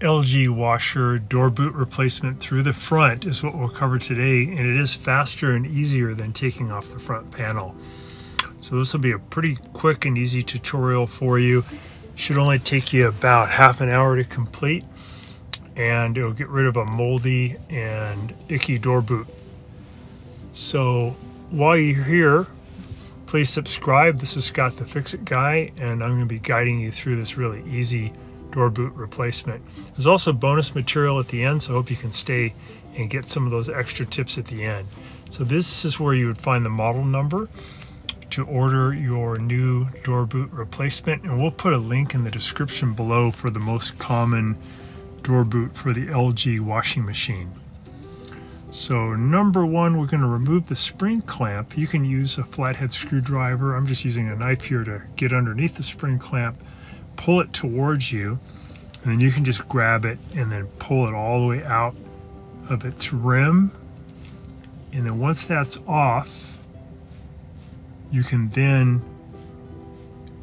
LG washer door boot replacement through the front is what we'll cover today and it is faster and easier than taking off the front panel. So this will be a pretty quick and easy tutorial for you. Should only take you about half an hour to complete and it'll get rid of a moldy and icky door boot. So while you're here, please subscribe. This is Scott the Fix-It Guy and I'm going to be guiding you through this really easy door boot replacement. There's also bonus material at the end, so I hope you can stay and get some of those extra tips at the end. So this is where you would find the model number to order your new door boot replacement, and we'll put a link in the description below for the most common door boot for the LG washing machine. So number one, we're going to remove the spring clamp. You can use a flathead screwdriver. I'm just using a knife here to get underneath the spring clamp pull it towards you, and then you can just grab it and then pull it all the way out of its rim. And then once that's off, you can then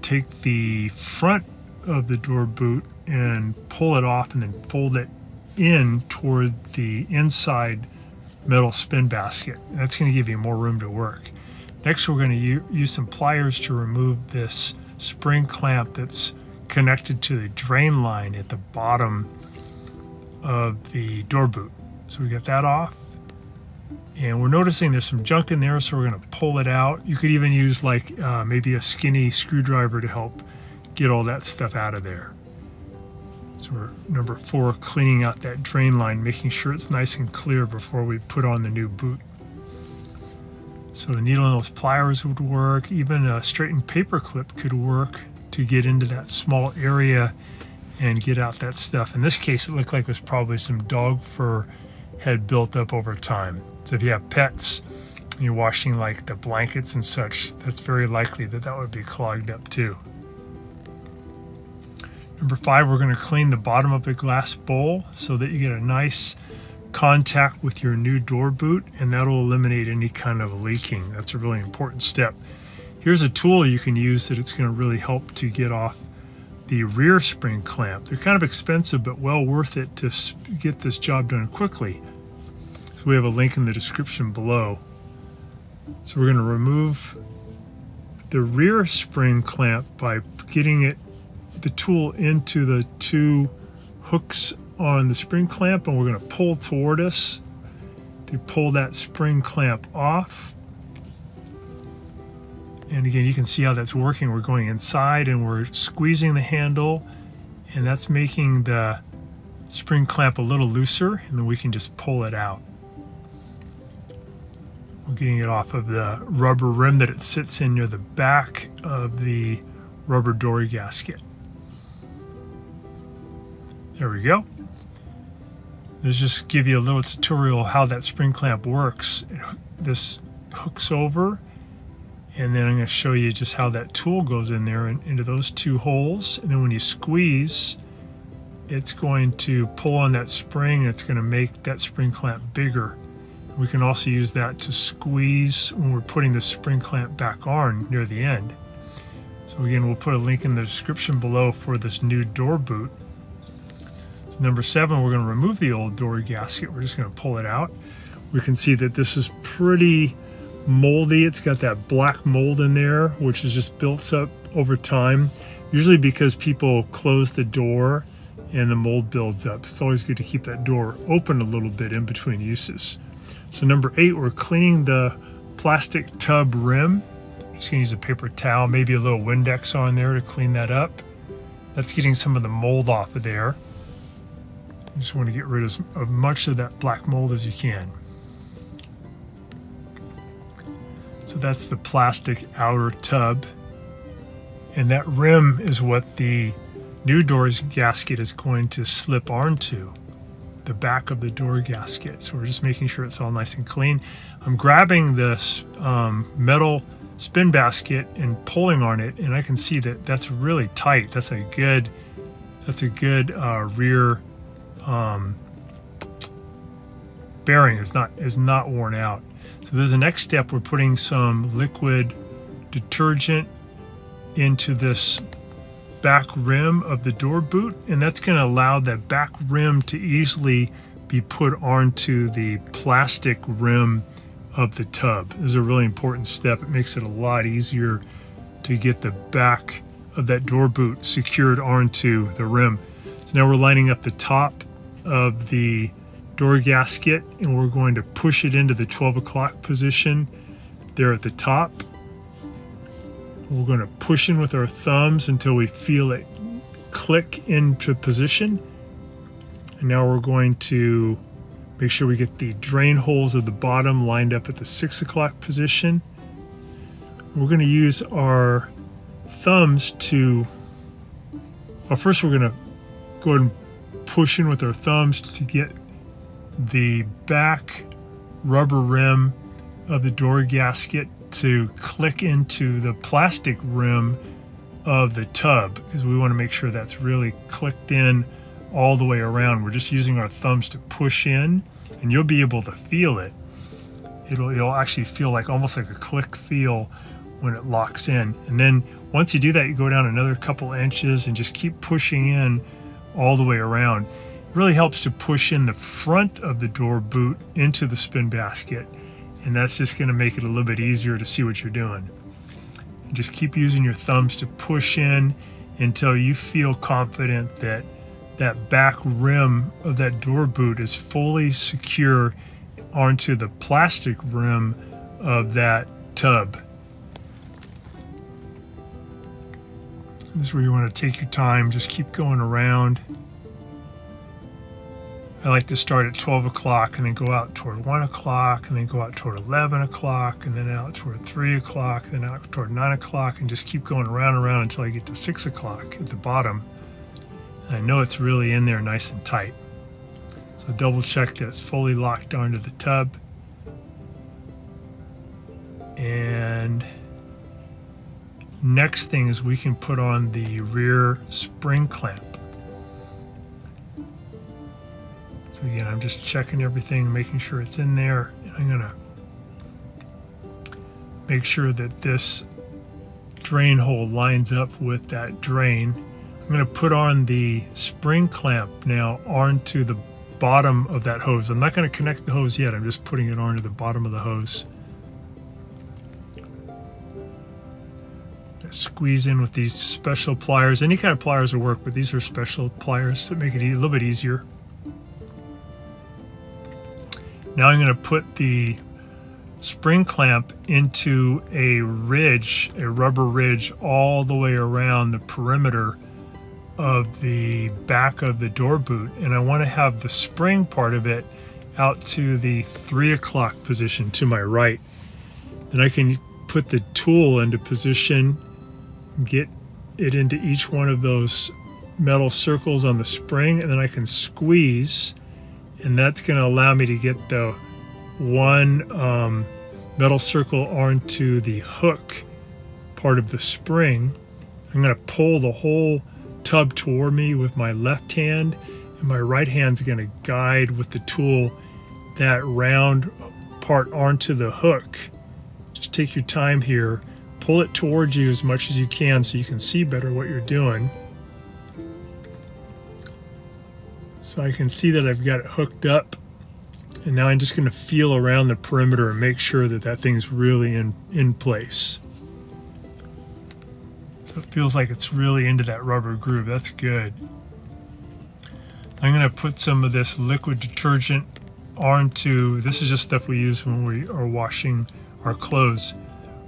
take the front of the door boot and pull it off and then fold it in toward the inside metal spin basket. That's going to give you more room to work. Next, we're going to use some pliers to remove this spring clamp that's connected to the drain line at the bottom of the door boot. So we got that off. And we're noticing there's some junk in there, so we're going to pull it out. You could even use like uh, maybe a skinny screwdriver to help get all that stuff out of there. So we're number four, cleaning out that drain line, making sure it's nice and clear before we put on the new boot. So the needle and those pliers would work. Even a straightened paper clip could work to get into that small area and get out that stuff. In this case, it looked like it was probably some dog fur had built up over time. So if you have pets, and you're washing like the blankets and such, that's very likely that that would be clogged up too. Number five, we're going to clean the bottom of the glass bowl so that you get a nice contact with your new door boot and that'll eliminate any kind of leaking. That's a really important step. Here's a tool you can use that it's going to really help to get off the rear spring clamp. They're kind of expensive, but well worth it to get this job done quickly. So we have a link in the description below. So we're going to remove the rear spring clamp by getting it the tool into the two hooks on the spring clamp and we're going to pull toward us to pull that spring clamp off. And again, you can see how that's working. We're going inside and we're squeezing the handle and that's making the spring clamp a little looser and then we can just pull it out. We're getting it off of the rubber rim that it sits in near the back of the rubber door gasket. There we go. Let's just give you a little tutorial how that spring clamp works. This hooks over and then I'm going to show you just how that tool goes in there and into those two holes. And then when you squeeze, it's going to pull on that spring and it's going to make that spring clamp bigger. We can also use that to squeeze when we're putting the spring clamp back on near the end. So again, we'll put a link in the description below for this new door boot. So number seven, we're going to remove the old door gasket. We're just going to pull it out. We can see that this is pretty moldy. It's got that black mold in there, which is just built up over time, usually because people close the door and the mold builds up. It's always good to keep that door open a little bit in between uses. So number eight, we're cleaning the plastic tub rim. Just gonna use a paper towel, maybe a little Windex on there to clean that up. That's getting some of the mold off of there. You just want to get rid of as much of that black mold as you can. So that's the plastic outer tub. And that rim is what the new doors gasket is going to slip onto the back of the door gasket. So we're just making sure it's all nice and clean. I'm grabbing this um, metal spin basket and pulling on it and I can see that that's really tight. That's a good, that's a good uh, rear um, bearing is not, is not worn out. So there's the next step. We're putting some liquid detergent into this back rim of the door boot and that's going to allow that back rim to easily be put onto the plastic rim of the tub. This is a really important step. It makes it a lot easier to get the back of that door boot secured onto the rim. So now we're lining up the top of the door gasket and we're going to push it into the 12 o'clock position there at the top. We're going to push in with our thumbs until we feel it click into position. And now we're going to make sure we get the drain holes of the bottom lined up at the six o'clock position. We're going to use our thumbs to, well, first we're going to go ahead and push in with our thumbs to get the back rubber rim of the door gasket to click into the plastic rim of the tub because we want to make sure that's really clicked in all the way around. We're just using our thumbs to push in and you'll be able to feel it. It'll, it'll actually feel like almost like a click feel when it locks in. And then once you do that, you go down another couple inches and just keep pushing in all the way around. Really helps to push in the front of the door boot into the spin basket. And that's just gonna make it a little bit easier to see what you're doing. Just keep using your thumbs to push in until you feel confident that that back rim of that door boot is fully secure onto the plastic rim of that tub. This is where you want to take your time, just keep going around. I like to start at 12 o'clock and then go out toward 1 o'clock and then go out toward 11 o'clock and then out toward 3 o'clock, then out toward 9 o'clock and just keep going around and around until I get to 6 o'clock at the bottom. I know it's really in there nice and tight. So double check that it's fully locked onto the tub. And next thing is we can put on the rear spring clamp. So again, I'm just checking everything, making sure it's in there. And I'm gonna make sure that this drain hole lines up with that drain I'm to put on the spring clamp now onto the bottom of that hose. I'm not going to connect the hose yet. I'm just putting it onto the bottom of the hose. Squeeze in with these special pliers. Any kind of pliers will work, but these are special pliers that make it a little bit easier. Now I'm going to put the spring clamp into a ridge, a rubber ridge all the way around the perimeter of the back of the door boot and I want to have the spring part of it out to the three o'clock position to my right. Then I can put the tool into position, get it into each one of those metal circles on the spring and then I can squeeze and that's going to allow me to get the one um, metal circle onto the hook part of the spring. I'm going to pull the whole tub toward me with my left hand and my right hand's going to guide with the tool that round part onto the hook. Just take your time here, pull it towards you as much as you can so you can see better what you're doing. So I can see that I've got it hooked up and now I'm just going to feel around the perimeter and make sure that that thing's really in, in place. So it feels like it's really into that rubber groove. That's good. I'm going to put some of this liquid detergent onto, this is just stuff we use when we are washing our clothes.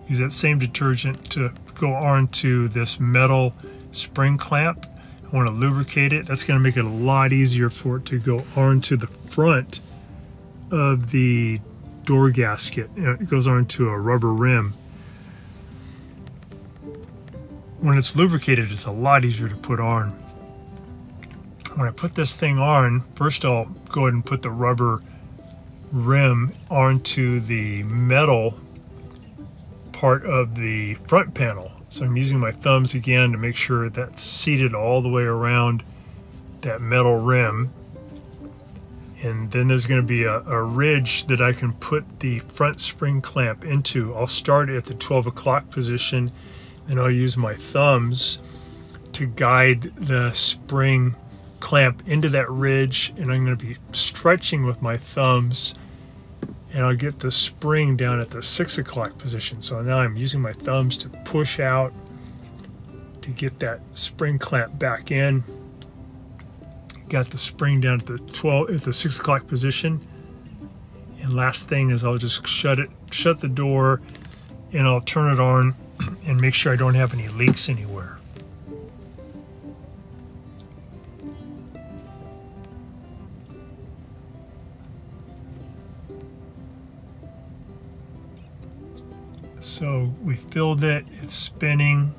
Use that same detergent to go onto this metal spring clamp. I want to lubricate it. That's going to make it a lot easier for it to go onto the front of the door gasket. It goes onto a rubber rim when it's lubricated, it's a lot easier to put on. When I put this thing on, first I'll go ahead and put the rubber rim onto the metal part of the front panel. So I'm using my thumbs again to make sure that's seated all the way around that metal rim. And then there's going to be a, a ridge that I can put the front spring clamp into. I'll start at the 12 o'clock position and I'll use my thumbs to guide the spring clamp into that ridge and I'm going to be stretching with my thumbs and I'll get the spring down at the six o'clock position. So now I'm using my thumbs to push out to get that spring clamp back in. Got the spring down at the 12 at the six o'clock position. And last thing is I'll just shut it, shut the door and I'll turn it on and make sure I don't have any leaks anywhere. Filled it, it's spinning,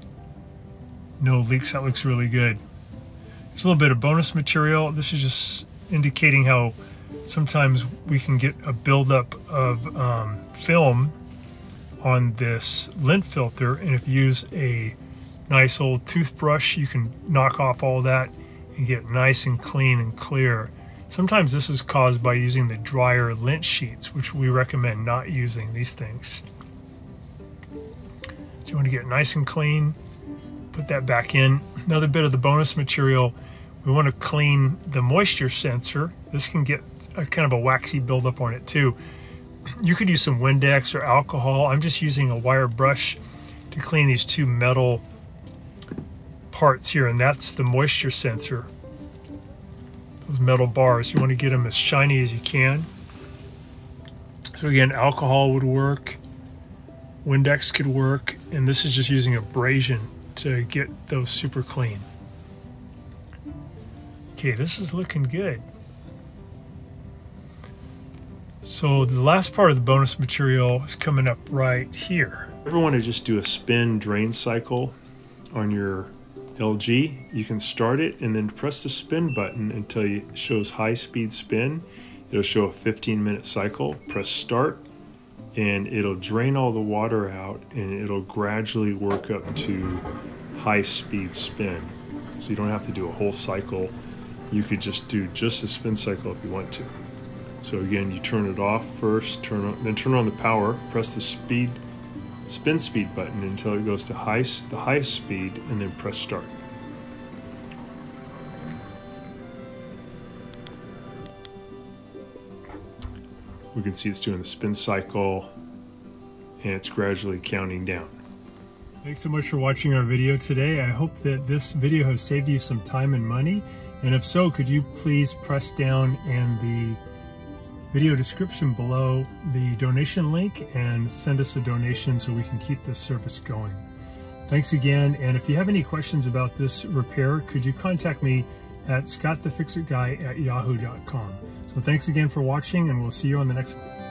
no leaks, that looks really good. There's a little bit of bonus material. This is just indicating how sometimes we can get a buildup of um, film on this lint filter and if you use a nice old toothbrush you can knock off all that and get nice and clean and clear. Sometimes this is caused by using the dryer lint sheets which we recommend not using these things. So you want to get it nice and clean, put that back in. Another bit of the bonus material, we want to clean the moisture sensor. This can get a kind of a waxy buildup on it too. You could use some Windex or alcohol. I'm just using a wire brush to clean these two metal parts here, and that's the moisture sensor. Those metal bars, you want to get them as shiny as you can. So again, alcohol would work. Windex could work, and this is just using abrasion to get those super clean. Okay, this is looking good. So the last part of the bonus material is coming up right here. If you want to just do a spin drain cycle on your LG, you can start it and then press the spin button until it shows high speed spin. It'll show a 15 minute cycle. Press start and it'll drain all the water out and it'll gradually work up to high speed spin. So you don't have to do a whole cycle. You could just do just a spin cycle if you want to. So again, you turn it off first, turn on, then turn on the power, press the speed, spin speed button until it goes to high, the highest speed, and then press start. We can see it's doing the spin cycle and it's gradually counting down. Thanks so much for watching our video today. I hope that this video has saved you some time and money. And if so, could you please press down in the video description below the donation link and send us a donation so we can keep this service going. Thanks again. And if you have any questions about this repair, could you contact me at scottthefixitguy at yahoo.com. So thanks again for watching and we'll see you on the next one.